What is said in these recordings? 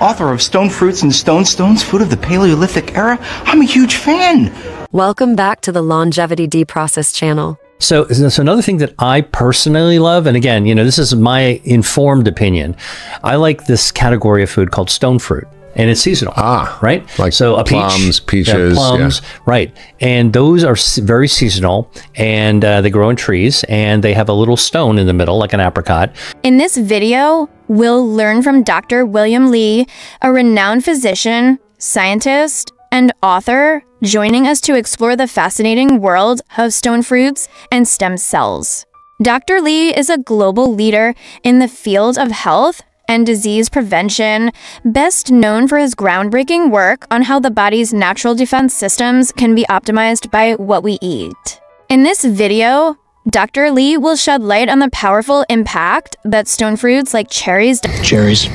author of Stone Fruits and Stone Stones, Food of the Paleolithic Era. I'm a huge fan. Welcome back to the Longevity Deprocess channel. So, so another thing that I personally love, and again, you know, this is my informed opinion. I like this category of food called stone fruit and it's seasonal. Ah, right. Like so, a plums, peach, peaches, yeah, plums, yeah. right? And those are very seasonal, and uh, they grow in trees, and they have a little stone in the middle, like an apricot. In this video, we'll learn from Dr. William Li, a renowned physician, scientist, and author, joining us to explore the fascinating world of stone fruits and stem cells. Dr. Li is a global leader in the field of health and disease prevention, best known for his groundbreaking work on how the body's natural defense systems can be optimized by what we eat. In this video, Dr. Li will shed light on the powerful impact that stone fruits like cherries, Cherries.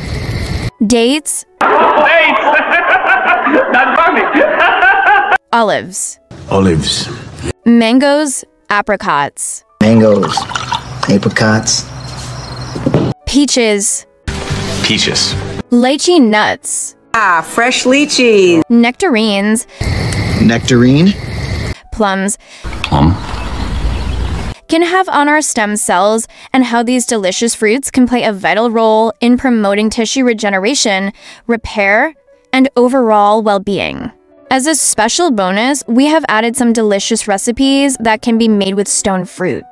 dates, olives, Olives, mangoes, apricots, mangoes, apricots, peaches, peaches, lychee nuts, Ah, fresh lychees. nectarines, nectarine, plums, plum, can have on our stem cells and how these delicious fruits can play a vital role in promoting tissue regeneration, repair, and overall well being. As a special bonus, we have added some delicious recipes that can be made with stone fruit.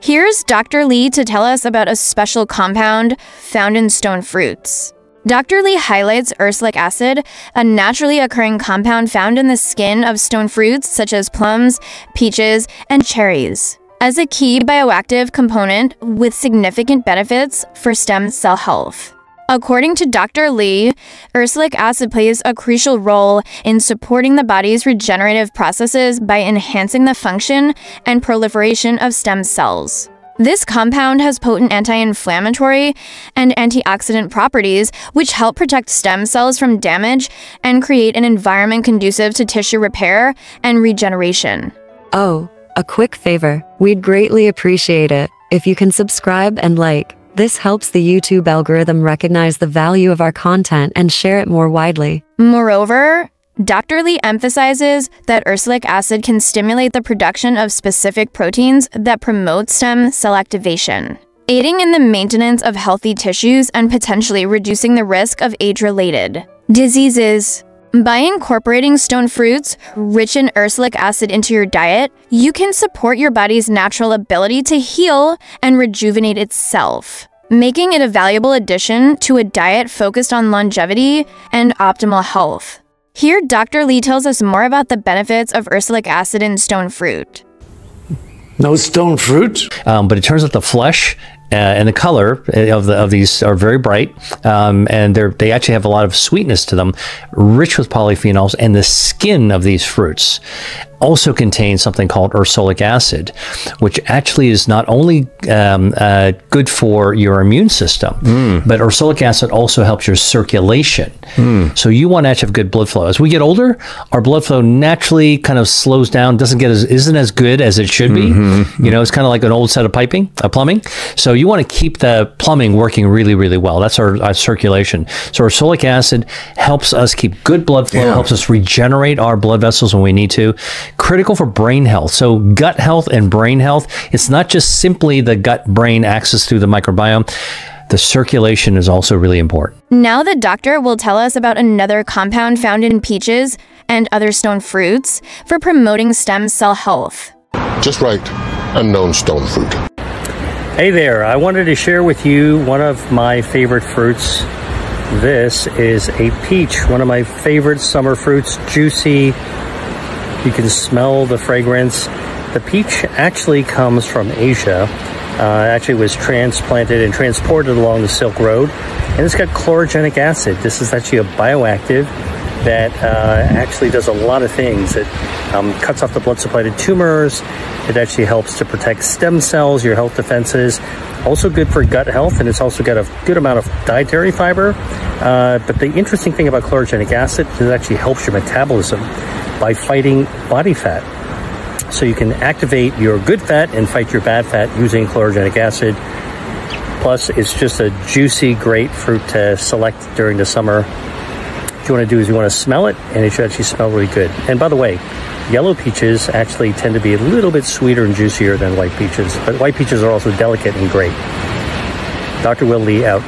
Here's Dr. Li to tell us about a special compound found in stone fruits. Dr. Li highlights ursolic acid, a naturally occurring compound found in the skin of stone fruits such as plums, peaches, and cherries, as a key bioactive component with significant benefits for stem cell health. According to Dr. Li, ursolic acid plays a crucial role in supporting the body's regenerative processes by enhancing the function and proliferation of stem cells. This compound has potent anti-inflammatory and antioxidant properties which help protect stem cells from damage and create an environment conducive to tissue repair and regeneration. Oh, a quick favor. We'd greatly appreciate it if you can subscribe and like. This helps the YouTube algorithm recognize the value of our content and share it more widely. Moreover, Dr. Li emphasizes that ursolic acid can stimulate the production of specific proteins that promote stem cell activation, aiding in the maintenance of healthy tissues and potentially reducing the risk of age-related diseases. By incorporating stone fruits rich in ursolic acid into your diet, you can support your body's natural ability to heal and rejuvenate itself, making it a valuable addition to a diet focused on longevity and optimal health. Here, Dr. Li tells us more about the benefits of ursolic acid in stone fruit. No stone fruit? Um, but it turns out the flesh uh, and the color of the of these are very bright, um, and they they actually have a lot of sweetness to them, rich with polyphenols, and the skin of these fruits also contains something called ursolic acid, which actually is not only um, uh, good for your immune system, but ursolic acid also helps your circulation. So you want to actually have good blood flow. As we get older, our blood flow naturally kind of slows down, doesn't get as isn't as good as it should be. You know, it's kind of like an old set of piping, uh, plumbing. So you want to keep the plumbing working really, really well. That's our, our circulation. So ursolic acid helps us keep good blood flow, Yeah. helps us regenerate our blood vessels when we need to. Critical for brain health. So gut health and brain health. It's not just simply the gut brain axis through the microbiome. The circulation is also really important. Now the doctor will tell us about another compound found in peaches and other stone fruits for promoting stem cell health. Just right, unknown stone fruit. Hey there, I wanted to share with you one of my favorite fruits. This is a peach, one of my favorite summer fruits, juicy. You can smell the fragrance. The peach actually comes from Asia. Uh, actually was transplanted and transported along the Silk Road. And it's got chlorogenic acid. This is actually a bioactive that uh, actually does a lot of things. It um, cuts off the blood supply to tumors. It actually helps to protect stem cells, your health defenses. Also good for gut health, and it's also got a good amount of dietary fiber. Uh, but the interesting thing about chlorogenic acid is it actually helps your metabolism by fighting body fat. So you can activate your good fat and fight your bad fat using chlorogenic acid. Plus, it's just a juicy, great fruit to select during the summer. What you want to do is you want to smell it, and it should actually smell really good. And by the way, yellow peaches actually tend to be a little bit sweeter and juicier than white peaches, but white peaches are also delicate and great. Dr. Will Li out.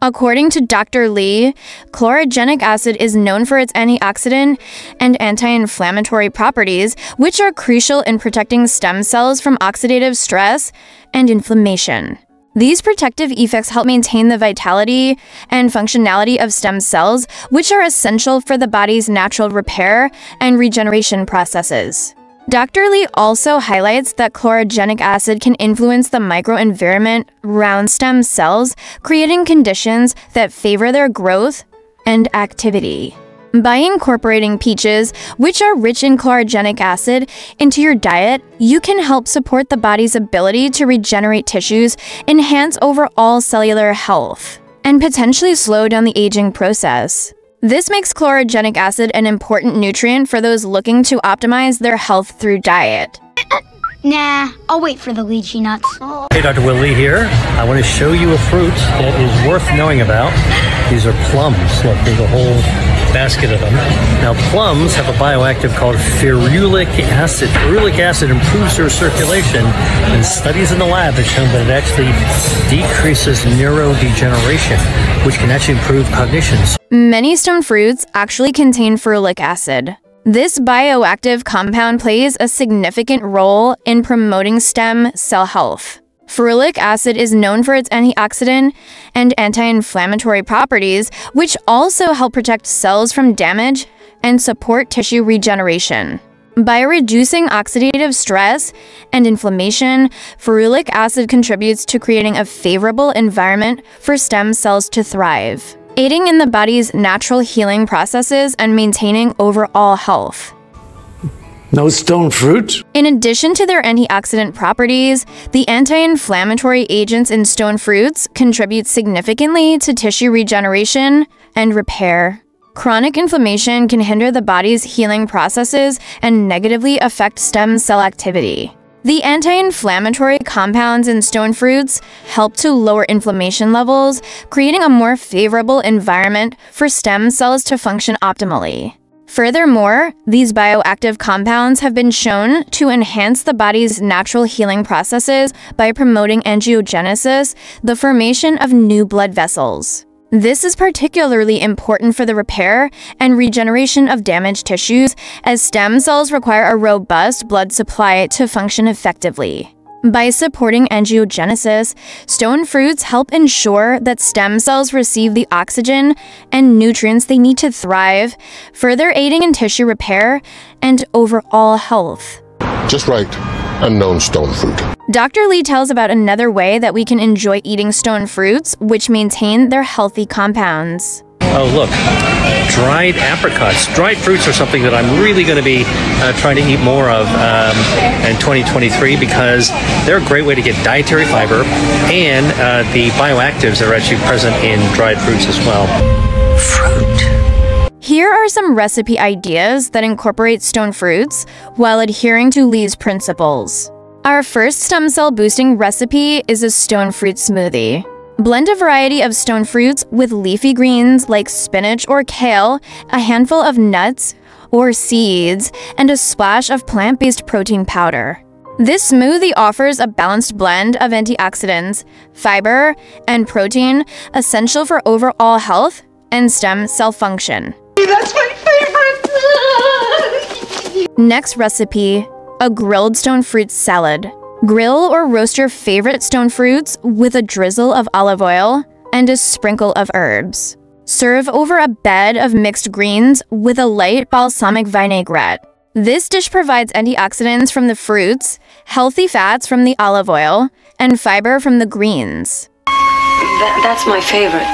According to Dr. Li, chlorogenic acid is known for its antioxidant and anti inflammatory properties, which are crucial in protecting stem cells from oxidative stress and inflammation. These protective effects help maintain the vitality and functionality of stem cells, which are essential for the body's natural repair and regeneration processes. Dr. Li also highlights that chlorogenic acid can influence the microenvironment around stem cells, creating conditions that favor their growth and activity. By incorporating peaches, which are rich in chlorogenic acid, into your diet, you can help support the body's ability to regenerate tissues, enhance overall cellular health, and potentially slow down the aging process. This makes chlorogenic acid an important nutrient for those looking to optimize their health through diet. Nah, I'll wait for the lychee nuts. Hey, Dr. Will Li here. I want to show you a fruit that is worth knowing about. These are plums. Look, there's a whole basket of them. Now, plums have a bioactive called ferulic acid. Ferulic acid improves their circulation, and studies in the lab have shown that it actually decreases neurodegeneration, which can actually improve cognition. Many stone fruits actually contain ferulic acid. This bioactive compound plays a significant role in promoting stem cell health. Ferulic acid is known for its antioxidant and anti-inflammatory properties, which also help protect cells from damage and support tissue regeneration. By reducing oxidative stress and inflammation, ferulic acid contributes to creating a favorable environment for stem cells to thrive aiding in the body's natural healing processes and maintaining overall health. No stone fruit? In addition to their antioxidant properties, the anti-inflammatory agents in stone fruits contribute significantly to tissue regeneration and repair. Chronic inflammation can hinder the body's healing processes and negatively affect stem cell activity. The anti-inflammatory compounds in stone fruits help to lower inflammation levels, creating a more favorable environment for stem cells to function optimally. Furthermore, these bioactive compounds have been shown to enhance the body's natural healing processes by promoting angiogenesis, the formation of new blood vessels. This is particularly important for the repair and regeneration of damaged tissues, as stem cells require a robust blood supply to function effectively. By supporting angiogenesis, stone fruits help ensure that stem cells receive the oxygen and nutrients they need to thrive, further aiding in tissue repair and overall health. Just right, unknown stone fruit. Dr. Li tells about another way that we can enjoy eating stone fruits, which maintain their healthy compounds. Oh, look, dried apricots. Dried fruits are something that I'm really going to be uh, trying to eat more of um, in 2023 because they're a great way to get dietary fiber and uh, the bioactives that are actually present in dried fruits as well. Fruit. Here are some recipe ideas that incorporate stone fruits while adhering to Li's principles. Our first stem cell boosting recipe is a stone fruit smoothie. Blend a variety of stone fruits with leafy greens like spinach or kale, a handful of nuts or seeds, and a splash of plant-based protein powder. This smoothie offers a balanced blend of antioxidants, fiber, and protein essential for overall health and stem cell function. That's my favorite! Next recipe a grilled stone fruit salad. Grill or roast your favorite stone fruits with a drizzle of olive oil and a sprinkle of herbs. Serve over a bed of mixed greens with a light balsamic vinaigrette. This dish provides antioxidants from the fruits, healthy fats from the olive oil, and fiber from the greens. Th that's my favorite.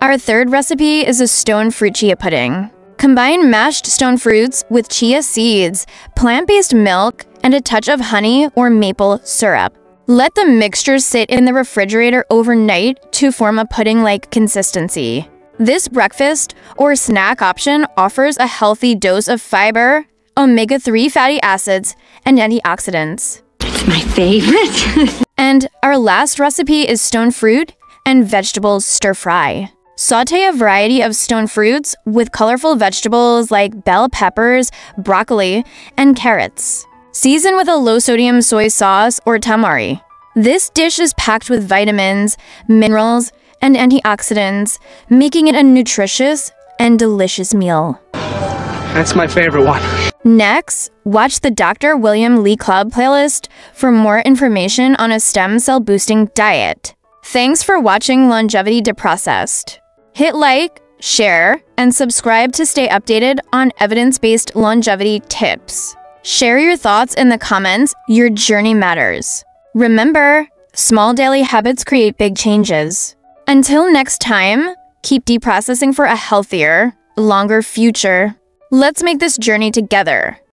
Our third recipe is a stone fruit chia pudding. Combine mashed stone fruits with chia seeds, plant-based milk, and a touch of honey or maple syrup. Let the mixture sit in the refrigerator overnight to form a pudding-like consistency. This breakfast or snack option offers a healthy dose of fiber, omega-3 fatty acids, and antioxidants. It's my favorite. and our last recipe is stone fruit and vegetables stir fry. Saute a variety of stone fruits with colorful vegetables like bell peppers, broccoli, and carrots. Season with a low sodium soy sauce or tamari. This dish is packed with vitamins, minerals, and antioxidants, making it a nutritious and delicious meal. That's my favorite one. Next, watch the Dr. William Li Club playlist for more information on a stem cell boosting diet. Thanks for watching Longevity Deprocessed. Hit like, share, and subscribe to stay updated on evidence based longevity tips. Share your thoughts in the comments, your journey matters. Remember, small daily habits create big changes. Until next time, keep deprocessing for a healthier, longer future. Let's make this journey together.